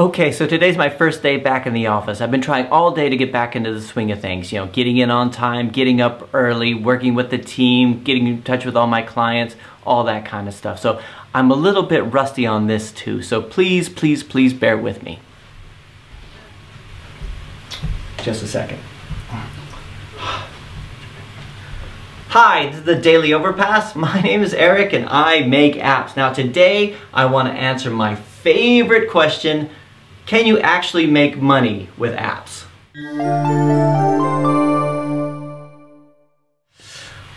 Okay, so today's my first day back in the office. I've been trying all day to get back into the swing of things. You know, getting in on time, getting up early, working with the team, getting in touch with all my clients, all that kind of stuff. So I'm a little bit rusty on this too. So please, please, please bear with me. Just a second. Hi, this is the Daily Overpass. My name is Eric and I make apps. Now today I want to answer my favorite question can you actually make money with apps?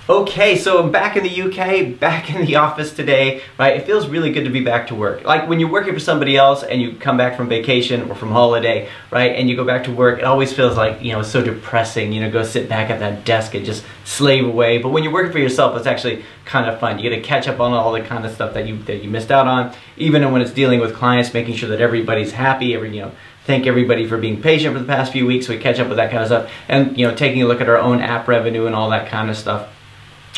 Okay, so I'm back in the UK, back in the office today, right? It feels really good to be back to work. Like when you're working for somebody else and you come back from vacation or from holiday, right? And you go back to work, it always feels like, you know, so depressing, you know, go sit back at that desk and just slave away. But when you're working for yourself, it's actually kind of fun. You get to catch up on all the kind of stuff that you, that you missed out on, even when it's dealing with clients, making sure that everybody's happy, every, you know, thank everybody for being patient for the past few weeks. We catch up with that kind of stuff and, you know, taking a look at our own app revenue and all that kind of stuff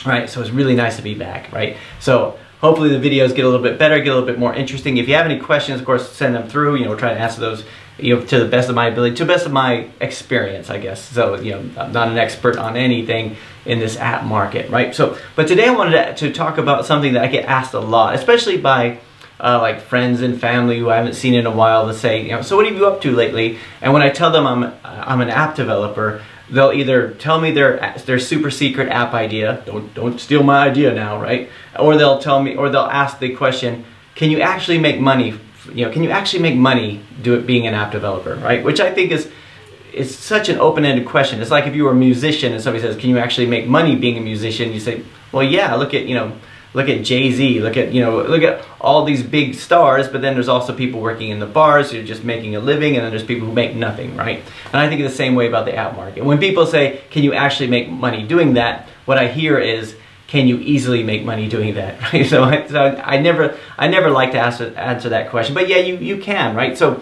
right? So it's really nice to be back, right? So hopefully the videos get a little bit better, get a little bit more interesting. If you have any questions, of course, send them through. You know, we'll try to answer those, you know, to the best of my ability, to the best of my experience, I guess. So, you know, I'm not an expert on anything in this app market, right? So, but today I wanted to, to talk about something that I get asked a lot, especially by uh, like friends and family who I haven't seen in a while to say, you know, so what have you up to lately? And when I tell them I'm, I'm an app developer, they'll either tell me their their super secret app idea don't don't steal my idea now right? Or they'll tell me or they'll ask the question can you actually make money you know can you actually make money do it being an app developer? Right? Which i think is is such an open-ended question. It's like if you were a musician and somebody says can you actually make money being a musician? You say well yeah look at you know look at Jay-Z, look at, you know, look at all these big stars, but then there's also people working in the bars who are just making a living, and then there's people who make nothing, right? And I think the same way about the app market. When people say, can you actually make money doing that, what I hear is, can you easily make money doing that, right? So I, so I never, I never like to answer, answer that question, but yeah, you, you can, right? So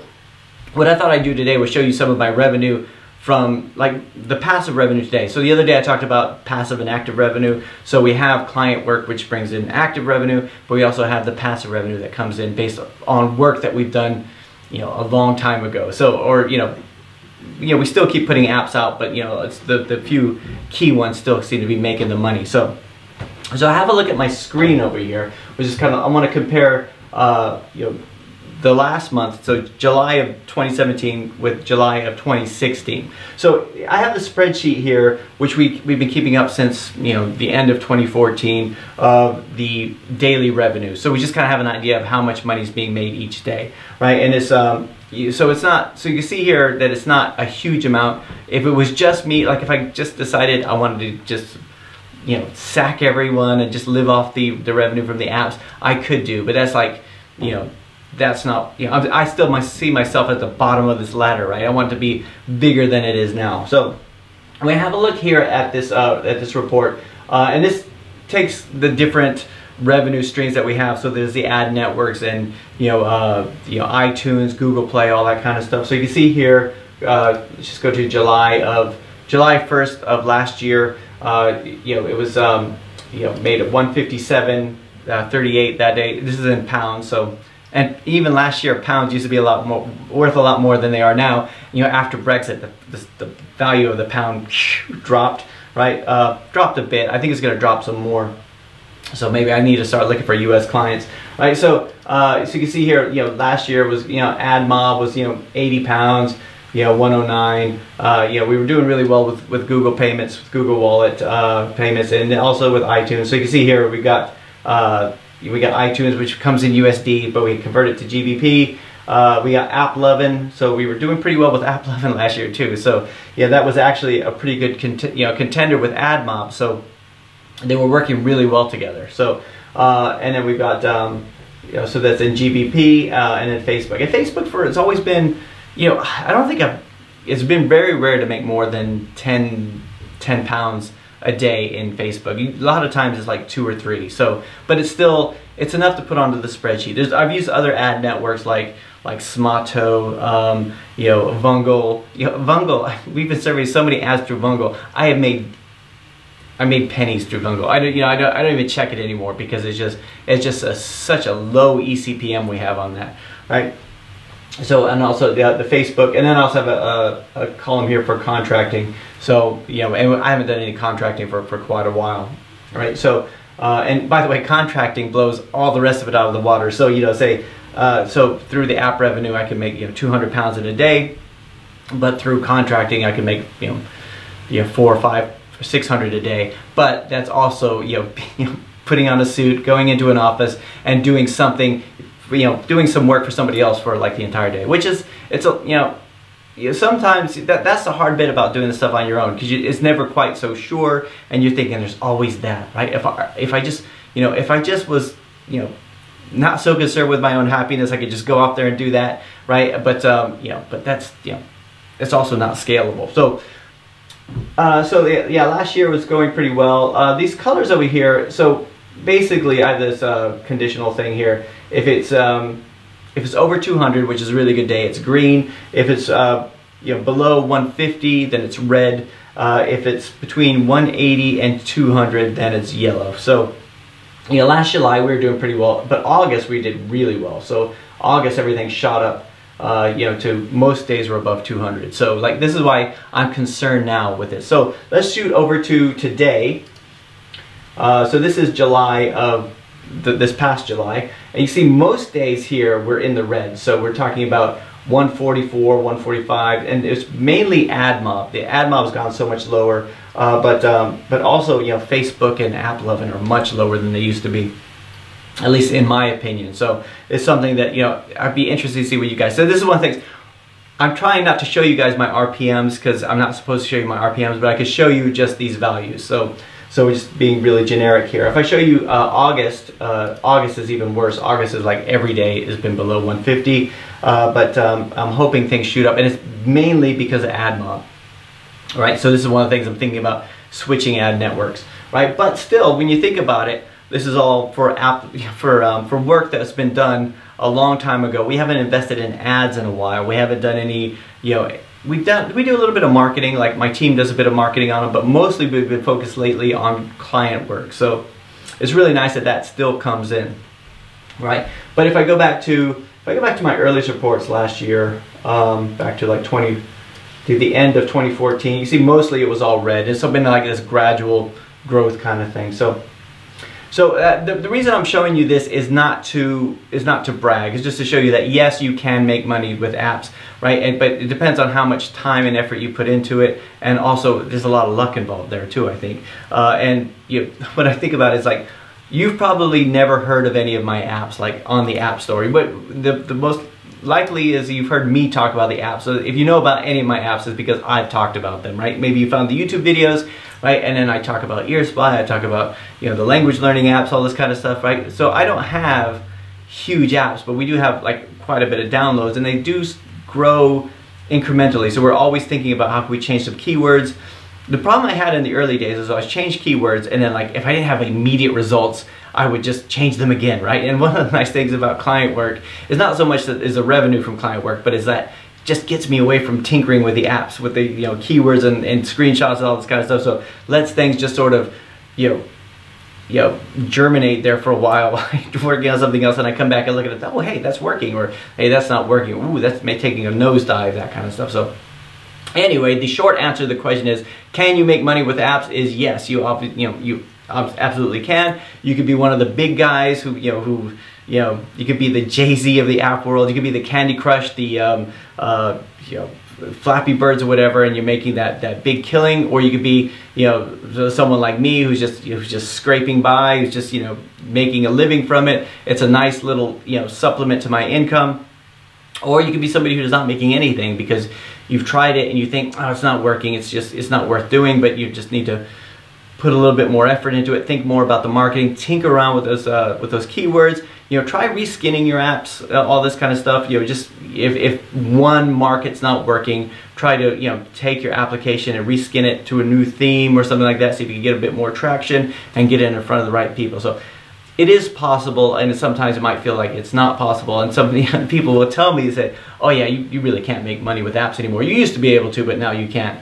what I thought I'd do today was show you some of my revenue from like the passive revenue today. So the other day I talked about passive and active revenue. So we have client work which brings in active revenue, but we also have the passive revenue that comes in based on work that we've done, you know, a long time ago. So or you know, you know, we still keep putting apps out, but you know, it's the the few key ones still seem to be making the money. So so I have a look at my screen over here, which is kind of I want to compare uh, you know the last month, so July of 2017 with July of 2016. So I have the spreadsheet here, which we, we've been keeping up since you know the end of 2014 of the daily revenue. So we just kind of have an idea of how much money is being made each day, right? And it's um, so it's not, so you see here that it's not a huge amount. If it was just me, like if I just decided I wanted to just you know, sack everyone and just live off the, the revenue from the apps, I could do, but that's like, you know, that's not, you know, I still might see myself at the bottom of this ladder, right? I want to be bigger than it is now. So we have a look here at this, uh, at this report, uh, and this takes the different revenue streams that we have. So there's the ad networks and, you know, uh, you know, iTunes, Google Play, all that kind of stuff. So you can see here, uh, let's just go to July of, July 1st of last year, uh, you know, it was, um, you know, made at 157, uh, 38 that day. This is in pounds, so and even last year, pounds used to be a lot more worth a lot more than they are now. You know, after Brexit, the, the, the value of the pound dropped, right? Uh, dropped a bit. I think it's going to drop some more. So maybe I need to start looking for U.S. clients, right? So, uh, so you can see here, you know, last year was, you know, AdMob was, you know, 80 pounds, you know, 109. Uh, you know, we were doing really well with, with Google payments, with Google Wallet uh, payments, and also with iTunes. So you can see here we got uh, we got iTunes, which comes in USD, but we convert it to GBP. Uh, we got AppLovin, so we were doing pretty well with AppLovin last year too. So yeah, that was actually a pretty good cont you know contender with AdMob. So they were working really well together. So uh, and then we've got um, you know so that's in GBP uh, and then Facebook. And Facebook for it's always been you know I don't think I've it's been very rare to make more than 10, 10 pounds a day in Facebook. A lot of times it's like two or three. So, but it's still it's enough to put onto the spreadsheet. There's I've used other ad networks like like Smaato, um, you know, Vungle. You know, Vungle. We've been serving so many ads through Vungle. I have made I made pennies through Vungle. I don't, you know, I don't, I don't even check it anymore because it's just, it's just a, such a low ECPM we have on that, right? So and also the, the Facebook, and then I also have a, a, a, column here for contracting. So you know, and I haven't done any contracting for, for quite a while, right? So uh, and by the way, contracting blows all the rest of it out of the water. So you know, say uh, so through the app revenue, I can make you know 200 pounds in a day, but through contracting, I can make you know you know four or five, 600 a day. But that's also you know putting on a suit, going into an office, and doing something you know, doing some work for somebody else for like the entire day, which is, it's a, you know, you know, sometimes that, that's the hard bit about doing the stuff on your own because it's never quite so sure and you're thinking there's always that, right? If I, if I just, you know, if I just was, you know, not so concerned with my own happiness, I could just go out there and do that, right? But, um, you know, but that's, you know, it's also not scalable. So, uh, so yeah, last year was going pretty well. Uh, these colors over here, so basically I have this uh, conditional thing here. If it's um, if it's over 200, which is a really good day, it's green. If it's uh, you know below 150, then it's red. Uh, if it's between 180 and 200, then it's yellow. So you know, last July we were doing pretty well, but August we did really well. So August everything shot up. Uh, you know, to most days were above 200. So like this is why I'm concerned now with it. So let's shoot over to today. Uh, so this is July of the, this past July. And you see most days here we're in the red. So we're talking about 144, 145, and it's mainly AdMob. The AdMob's gone so much lower, uh, but um, but also you know Facebook and AppLovin are much lower than they used to be, at least in my opinion. So it's something that you know I'd be interested to see what you guys. So this is one of the things. I'm trying not to show you guys my RPMs because I'm not supposed to show you my RPMs, but I could show you just these values. So so we're just being really generic here. If I show you uh, August, uh, August is even worse. August is like every day has been below 150, uh, but um, I'm hoping things shoot up, and it's mainly because of AdMob. Right, so this is one of the things I'm thinking about switching ad networks. Right, but still, when you think about it, this is all for app for um, for work that's been done a long time ago. We haven't invested in ads in a while. We haven't done any, you know, we've done we do a little bit of marketing like my team does a bit of marketing on them but mostly we've been focused lately on client work. So it's really nice that that still comes in right? But if I go back to if I go back to my earliest reports last year um, back to like 20 to the end of 2014 you see mostly it was all red. It's been like this gradual growth kind of thing. So so uh, the, the reason I'm showing you this is not to is not to brag. It's just to show you that yes, you can make money with apps, right? And, but it depends on how much time and effort you put into it, and also there's a lot of luck involved there too. I think. Uh, and you, what I think about is like you've probably never heard of any of my apps like on the App Store, but the the most likely is you've heard me talk about the apps. So if you know about any of my apps, it's because I've talked about them, right? Maybe you found the YouTube videos, right? And then I talk about EarSpy, I talk about, you know, the language learning apps, all this kind of stuff, right? So I don't have huge apps, but we do have like quite a bit of downloads and they do grow incrementally. So we're always thinking about how can we change some keywords. The problem I had in the early days is I was change keywords and then like if I didn't have immediate results, I would just change them again, right? And one of the nice things about client work is not so much that is the revenue from client work, but is that just gets me away from tinkering with the apps, with the you know keywords and, and screenshots and all this kind of stuff. So lets things just sort of, you know, you know, germinate there for a while working on something else and I come back and look at it, oh hey, that's working, or hey, that's not working, ooh, that's taking a nosedive, that kind of stuff. So anyway, the short answer to the question is, can you make money with apps? Is yes, you, you know, you absolutely can. You could be one of the big guys who, you know, who, you know, you could be the Jay-Z of the app world. You could be the Candy Crush, the, um, uh, you know, Flappy Birds or whatever, and you're making that, that big killing, or you could be, you know, someone like me who's just, who's just scraping by, who's just, you know, making a living from it. It's a nice little, you know, supplement to my income. Or you could be somebody who's not making anything because you've tried it and you think, oh, it's not working, it's just, it's not worth doing, but you just need to put a little bit more effort into it, think more about the marketing, tinker around with those uh, with those keywords. You know, try reskinning your apps, uh, all this kind of stuff. You know, just if, if one market's not working, try to you know take your application and reskin it to a new theme or something like that. If you can get a bit more traction and get it in front of the right people. So it is possible and sometimes it might feel like it's not possible and some people will tell me that oh yeah you, you really can't make money with apps anymore you used to be able to but now you can't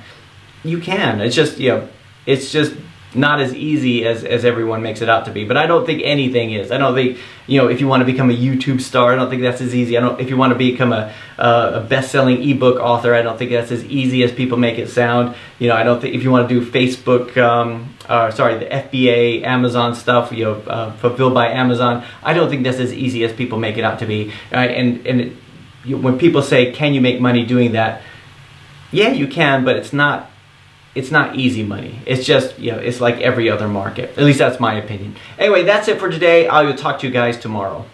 you can it's just you know it's just not as easy as, as everyone makes it out to be. But I don't think anything is. I don't think, you know, if you want to become a YouTube star, I don't think that's as easy. I don't, if you want to become a, a best-selling ebook author, I don't think that's as easy as people make it sound. You know, I don't think, if you want to do Facebook, um, uh, sorry, the FBA, Amazon stuff, you know, uh, fulfilled by Amazon, I don't think that's as easy as people make it out to be. Right? And, and it, you, when people say, can you make money doing that? Yeah, you can, but it's not it's not easy money. It's just, you know, it's like every other market. At least that's my opinion. Anyway, that's it for today. I will talk to you guys tomorrow.